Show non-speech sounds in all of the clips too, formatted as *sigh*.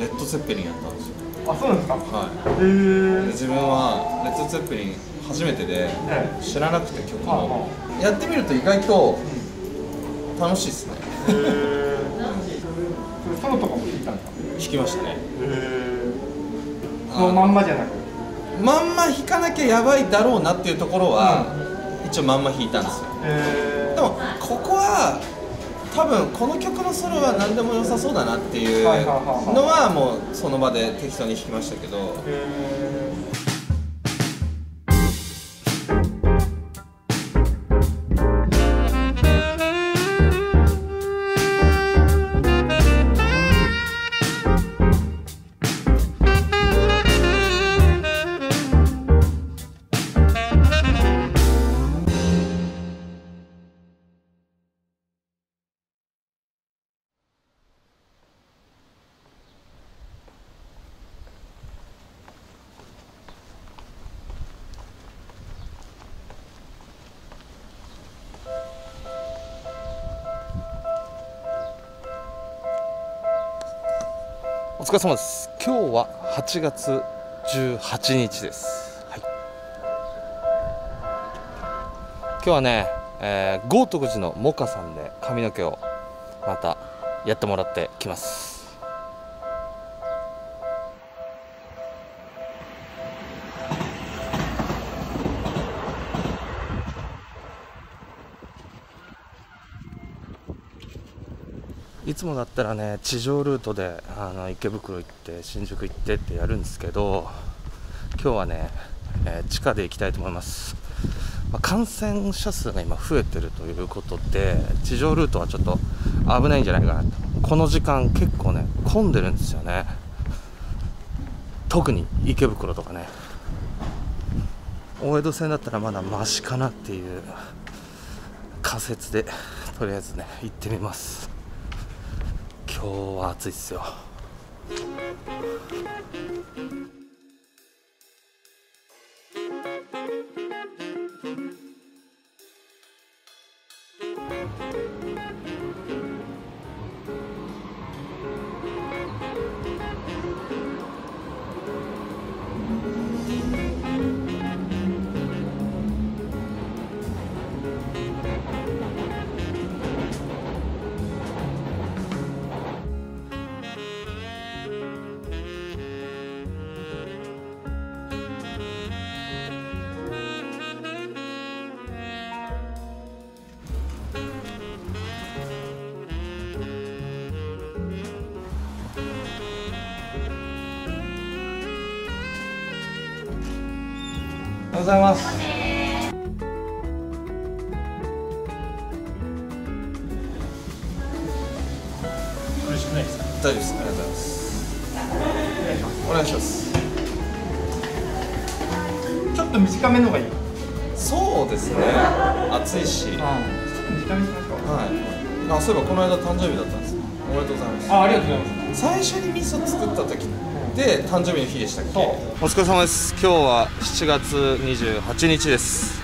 レッド・ゼッペリンやったんですよ。あそうなんですか？はい。へえで自分はレッド・ゼッペリン初めてでえ知らなくて曲はあもやってみると意外と楽しいですね。へえそれソロとかも弾いたんですか？弾きましたね。へえそのまんまじゃなく？まんま弾かなきゃやばいだろうなっていうところは、一応まんま弾いたんですよ。へでもここは多分この曲のソロは何でも良さそうだなっていうのはもうその場で適当に弾きましたけど。疲れ様です。今日は8月18日です、はい、今日はね、えー、豪徳寺のモカさんで髪の毛をまたやってもらってきますいつもだったらね地上ルートであの池袋行って新宿行ってってやるんですけど今日はね、えー地下で行きたいと思います、まあ感染者数が今増えてるということで地上ルートはちょっと危ないんじゃないかなと。この時間結構ね混んでるんですよね。特に池袋とかね。大江戸線だったらまだマシかなっていう仮説でとりあえずね行ってみます。今日は暑いっすよ。おはようございます。苦しくないですか？大丈夫です。ありがとうございます。お願いします。ちょっと短めのがいい。そうですね。暑いし。はあちょっと短めにしましょうい。あそういえばこの間誕生日だったんですおめでとうございます。あありがとうございます。最初に味噌作った時って誕生日の日でしたっけ？お疲れ様です。今日は7月28日です。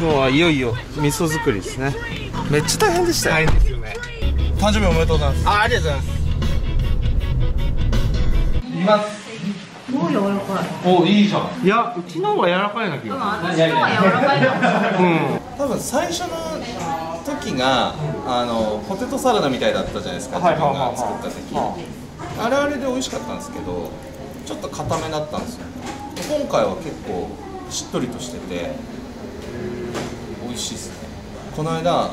今日はいよいよ味噌作りですね。めっちゃ大変でしたよ、大変ですよね。誕生日おめでとうございます。あありがとうございます。います。すごい柔らかい。おいいじゃん。いやうちの方が柔らかいな気でもが私のは柔らかいか多分最初の時があのポテトサラダみたいだったじゃないですか。はい自分が作った時。はあれあれで美味しかったんですけどちょっと固めだったんですよ。今回は結構しっとりとしてて美味しいですね。この間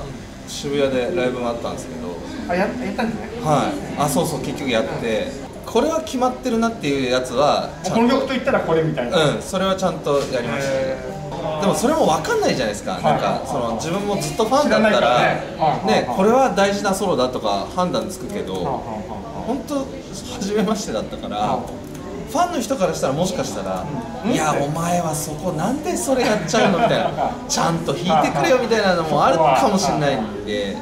渋谷でライブがあったんですけどあややったんですね？はい。あそうそう結局やって。これは決まってるなっていうやつはこの曲と言ったらこれみたいな。うんそれはちゃんとやりました。ねへでもそれも分かんないじゃないですか、い。なんかその自分もずっとファンだった知らねはいね。はい。はい。これは大事なソロだとか判断つくけど本当初めましてだったからはファンの人からしたらもしかしたら「いやお前はそこなんでそれやっちゃうの?」みたいな「*laughs* ちゃんと弾いてくれよ」みたいなのもあるかもしれないんで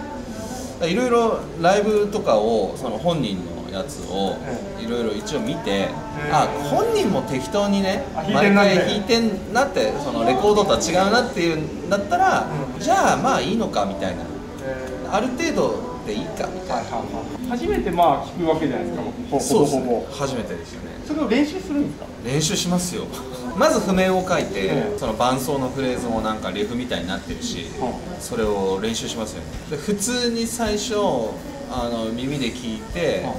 いろいろライブとかをその本人のやつをいろいろ一応見てあ本人も適当にね毎回弾いてんなってそのレコードとは違うなっていうんだったらじゃあまあいいのかみたいな。えある程度でいいかみたいな。初めてまあ聞くわけじゃないですかほそうですほぼほぼ。ね初めてですよね。それを練習するんですか？練習しますよ。まず譜面を書いて、ええ。その伴奏のフレーズもなんかリフみたいになってるし、はそれを練習しますよね。で普通に最初あの耳で聞いて、は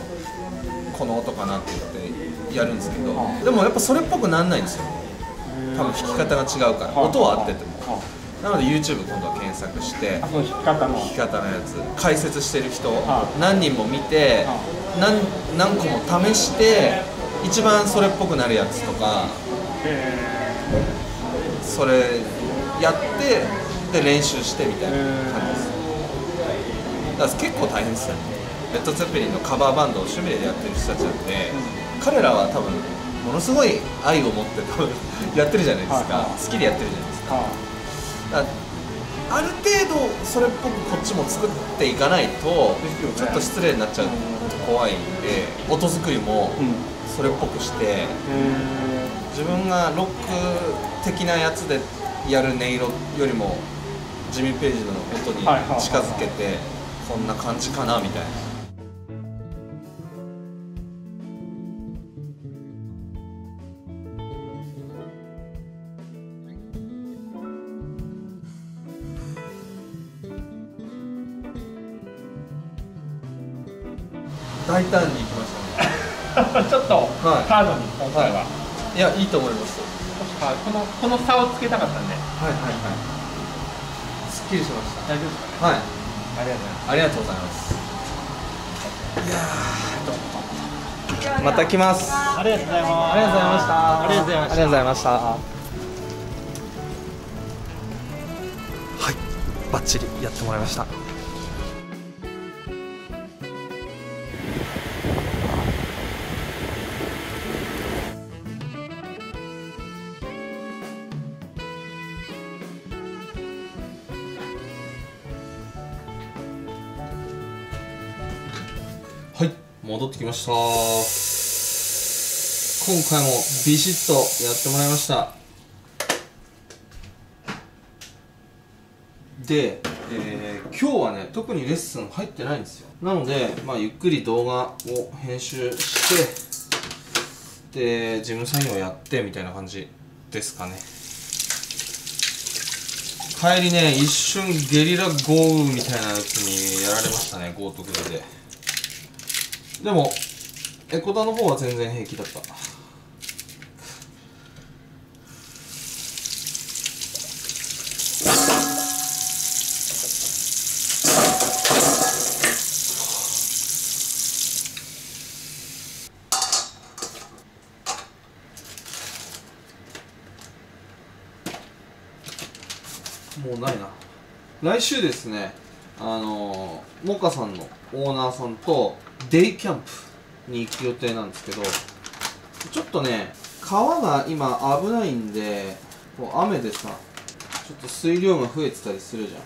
この音かなって言ってやるんですけど、はでもやっぱそれっぽくなんないんですよ。多分弾き方が違うから、音は合ってても、はなので YouTube 今度は検索してあその弾き方の。弾き方のやつ解説してる人、は何人も見て、は何何個も試して一番それっぽくなるやつとかえ。それやってで練習してみたいな感じです。だから結構大変ですよね。レッド・ツェッペリンのカバーバンドを趣味でやってる人たちなんで、彼らは多分ものすごい愛を持って多分やってるじゃないですか、好きでやってるじゃないですかある程度それっぽくこっちも作っていかないとちょっと失礼になっちゃうと怖いんで音作りもうん。それっぽくしてえ自分がロック的なやつでやる音色よりもジミー・ペイジの音に近づけてこんな感じかなみたいな大胆にいきましたね。ー *laughs* ちょっとはい。ハードに今回は、い。やいいと思いますはい。このこの差をつけたかったんで。はいはいはい。すっきりしました。大丈夫ですかね？はい。ありがとうございます。ありがとうございまた来ます。ありがとうございますありがと。うございましたありがとうございましたありがとうございました。はい。バッチリやってもらいました戻ってきました。今回もビシッとやってもらいました。で、えー今日はね特にレッスン入ってないんですよ。なので、まあ、ゆっくり動画を編集してで事務作業やってみたいな感じですかね。帰りね一瞬ゲリラ豪雨みたいなやつにやられましたね豪徳寺で。でもエコダの方は全然平気だった。もうないな。来週ですねあのモカさんのオーナーさんとデイキャンプに行く予定なんですけどちょっとね川が今危ないんでこう雨でさちょっと水量が増えてたりするじゃん。え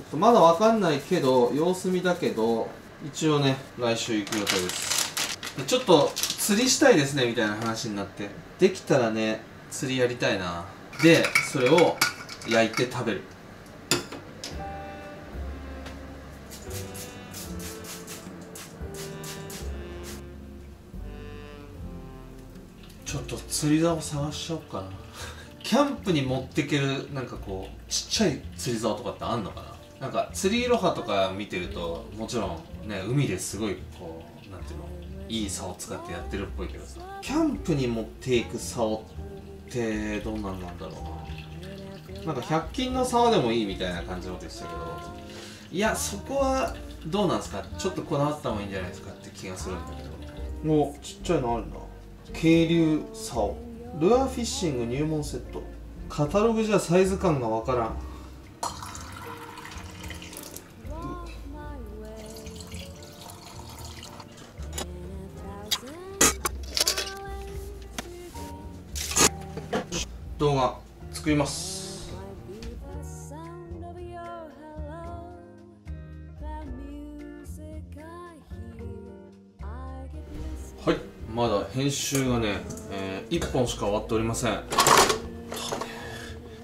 っとまだわかんないけど様子見だけど一応ね来週行く予定です。でちょっと釣りしたいですねみたいな話になって。できたらね釣りやりたいな。でそれを焼いて食べる。釣り竿探しちゃおうかな。キャンプに持ってけるなんかこうちっちゃい釣り竿とかってあんのかな？なんか釣りいろはとか見てるともちろんね海ですごいこうなんていうのいい竿使ってやってるっぽいけどさ。キャンプに持っていく竿ってどんなんなんだろうな。なんか100均の竿でもいいみたいな感じのことでしたけどいやそこはどうなんですか？ちょっとこだわった方がいいんじゃないですか？って気がするんだけど。おちっちゃいのあるな。渓流竿ルアーフィッシング入門セット。カタログじゃサイズ感がわからん。動画作ります。まだ編集がね、え1本しか終わっておりません。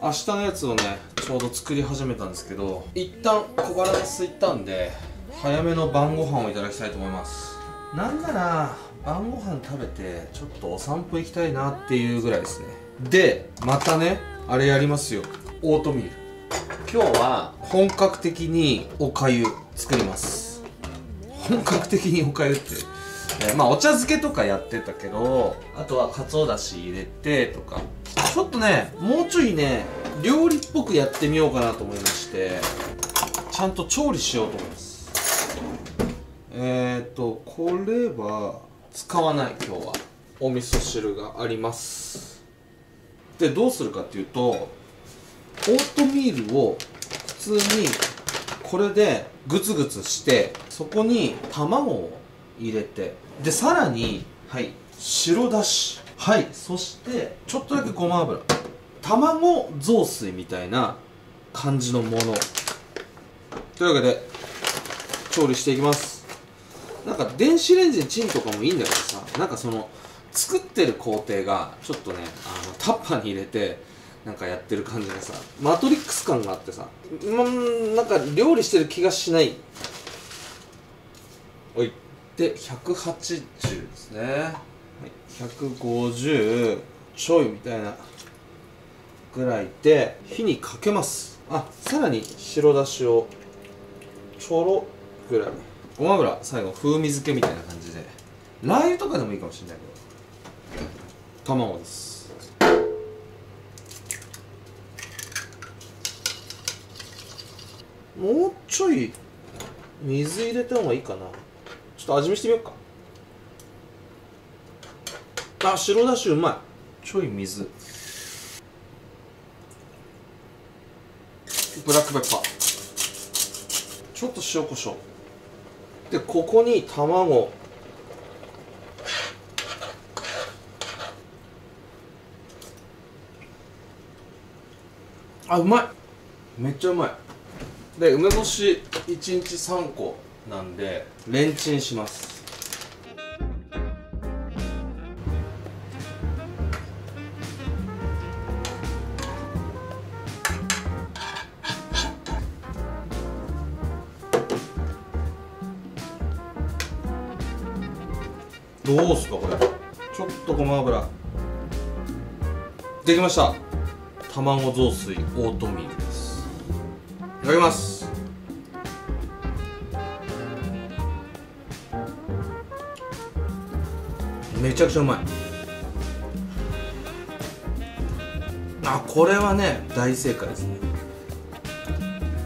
明日のやつをねちょうど作り始めたんですけど一旦小腹が空いたんで早めの晩ご飯をいただきたいと思います。なんなら晩ご飯食べてちょっとお散歩行きたいなっていうぐらいですね。でまたねあれやりますよ。オートミール。今日は本格的におかゆ作ります。本格的におかゆってえまあお茶漬けとかやってたけどあとはかつおだし入れてとか。ちょっとねもうちょいね料理っぽくやってみようかなと思いましてちゃんと調理しようと思います。えっ、ー、とこれは使わない今日は。お味噌汁があります。でどうするかっていうとオートミールを普通にこれでグツグツしてそこに卵を入れて。でさらにはい。白だし。はい。そしてちょっとだけごま油。卵雑炊みたいな感じのもの。というわけで調理していきます。なんか電子レンジでチンとかもいいんだけどさなんかその作ってる工程がちょっとねあのタッパーに入れてなんかやってる感じがさマトリックス感があってさうんなんか料理してる気がしない。おいで180ですね、はい、150ちょいみたいなぐらいで火にかけます。あさらに白だしをちょろぐらい。ごま油最後風味付けみたいな感じで。ラー油とかでもいいかもしれないけど。卵です。もうちょい水入れた方がいいかな。と味見してみようか。あ白だしうまい。ちょい水。ブラックペッパー。ちょっと塩コショウ。でここに卵。あうまい。めっちゃうまい。で梅干し1日3個なんでレンチンします。どうすかこれ。ちょっとごま油。できました。卵雑炊オートミールです。いただきます。めちゃくちゃうまい。あこれはね大正解ですね。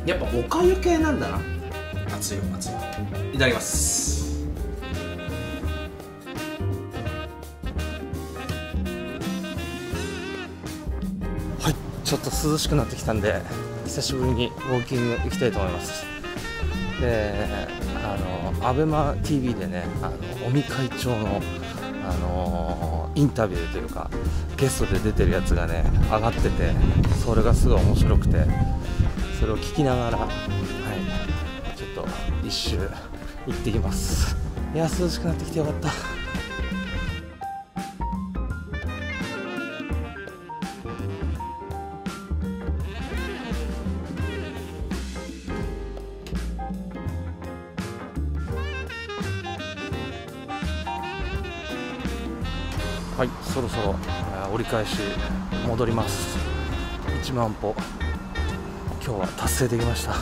やっぱおかゆ系なんだな。熱いよ熱いよいただきます。はいちょっと涼しくなってきたんで久しぶりにウォーキング行きたいと思います。であのアベマ t v でねあの尾身会長のあのインタビューというかゲストで出てるやつがね上がっててそれがすごい面白くてそれを聞きながらはいちょっと一周行ってきます。いや涼しくなってきてよかった。そろ折り返し戻ります。1万歩。今日は達成できました。で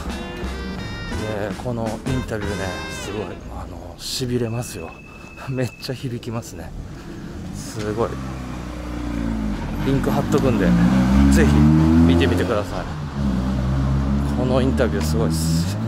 このインタビューねすごいあのしびれますよ。*laughs* めっちゃ響きますね。すごい。リンク貼っとくんでぜひ見てみてください。このインタビューすごいです。